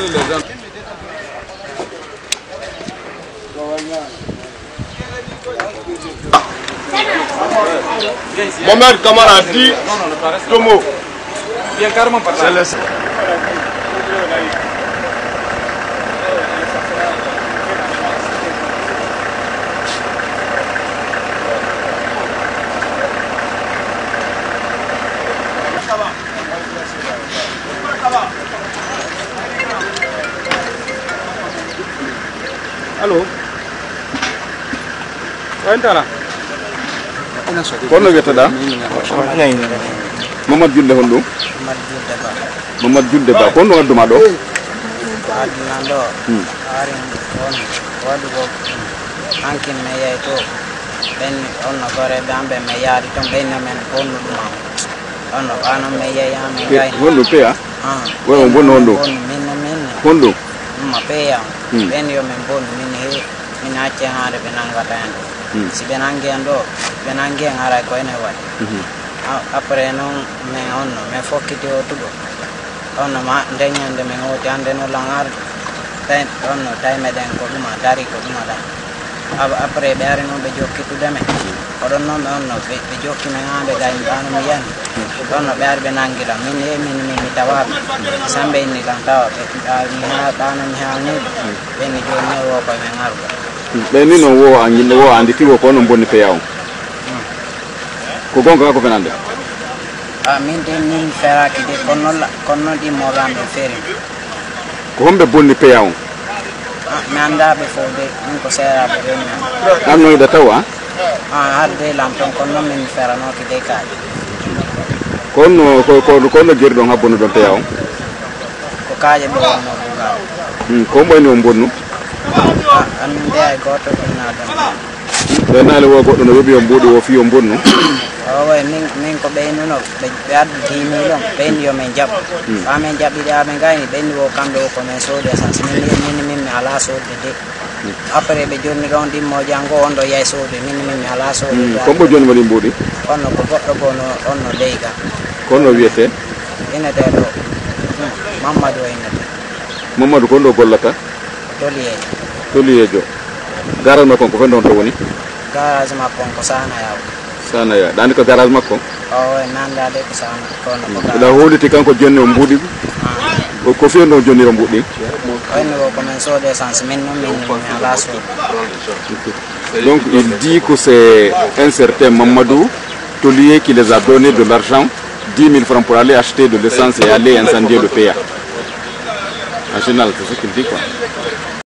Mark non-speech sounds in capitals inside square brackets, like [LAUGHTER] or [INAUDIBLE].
les gens. Kamara dit deux mots. Carrément par là. Hallo? Wayan tara? Kono wiyata ɗa? mamad julde hon ɗum mamad julde ba kon ɗum a d u m a ɗo Adnando. Ari on waɗugo Ankin me yey to ɓen onno goreɓe an ɓe mi y a i ton ɓeyna men bonnu u m a onno ano mi yeyi a mi gay hon ɗum peya Wo bonondo. Kono. Ɗumma peeyam Hmm. ɓen yo min bonnu min he min acce haade ɓe nangata en ɗo Hmm. si ɓe nangi en ɗo ɓe nangi en haray koyne waɗi A- après noon min onno min fokkiti onno ma ndeñande min hoti hande no langarde onno tawi meɗen ko ɗuma dari ko ɗuma ɗa Ap- après ɓe ari noon ɓe jokkitude men oɗon noon ɓe onno ɓe jokki min ha ɓe gayni ɗano mi yani onno ɓe ari ɓe nangira min he min min mi tawaɓe samɓe inni kam tawa ɓe mi ha ɗano mi hawniɓe ɓenni joni ne wo koye min argo ɓe ni noon wo a yimɓe wo andi tiwo ko onon bonni peya on ko gonga ka ko fenande a min de min feraki de kono kono ɗimmoɓe am ɓe feri ko homɓe bonni peya Ah, mi anndaɓe fof de min ko seeraɓe ɓe min an noyiɗa taw a ah har de lam ton kono noon min feranoki de kaaji kono no girɗo ha bonno ɗon peya o ko kaaje nde wonno bugaɗo ko mboyni on bonnu an nde ay goto ɗonnaɗon ɗennaali wo goɗɗo no weɓi o mbuuɗi wo fi o bonnu owoy [COUGHS] oh, min min ko ɓeynuno ɓe addu dimi ɗon ɓeyndi yo min jaɓa hmm. so amin jaɓiɗe amin gayni ɓeyndi wo kamɓe o komin soodi essence min min min mi ala soodde de. Hmm. Après ɓe jonni ɗon ɗimmoje an go on ɗo yey soode min min mi ala soode hmm, komɓo joni woni mbuuɗi onno ko goɗɗo go no onno konno wiyete? Inete ɗo. Mamadou o inete mamadou kon ɗo gollata? Toliyeji toliyejo garage makko ko fen ɗon to woni? Garage makko on ko sana yaw sanaya. Ɗandi ko garage makko? O e nandade ko sana kono ko ila garage holliti kanko jonni o mbuuɗi Ah, ko fiyen ɗon jonni o mbuuɗi oyni wo komin soode essence min noon min mi ala soodi donc il dit que c'est un certain mamadou tolier qui les a donné de l'argent 10 000 francs pour aller acheter de l'essence et aller incendier le PA en général c'est ce qu'il dit quoi